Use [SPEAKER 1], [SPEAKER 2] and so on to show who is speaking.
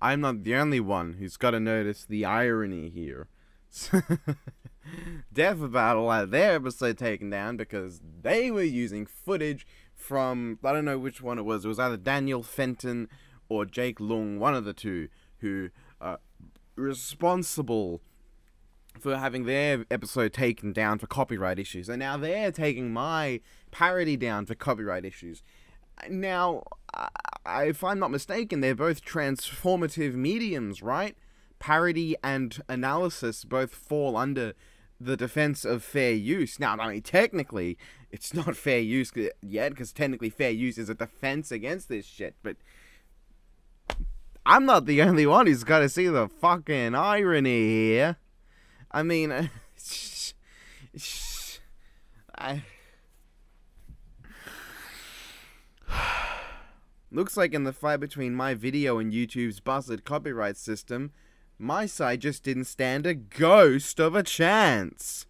[SPEAKER 1] I'm not the only one who's got to notice the irony here. Death Battle had their episode taken down because they were using footage from I don't know which one it was. It was either Daniel Fenton or Jake Long, one of the two, who are responsible for having their episode taken down for copyright issues, and now they're taking my parody down for copyright issues. Now, if I'm not mistaken, they're both transformative mediums, right? Parody and analysis both fall under the defense of fair use. Now, I mean, technically, it's not fair use yet, because technically, fair use is a defense against this shit, but. I'm not the only one who's got to see the fucking irony here. I mean, shh, I. Looks like in the fight between my video and YouTube's busted copyright system, my side just didn't stand a ghost of a chance.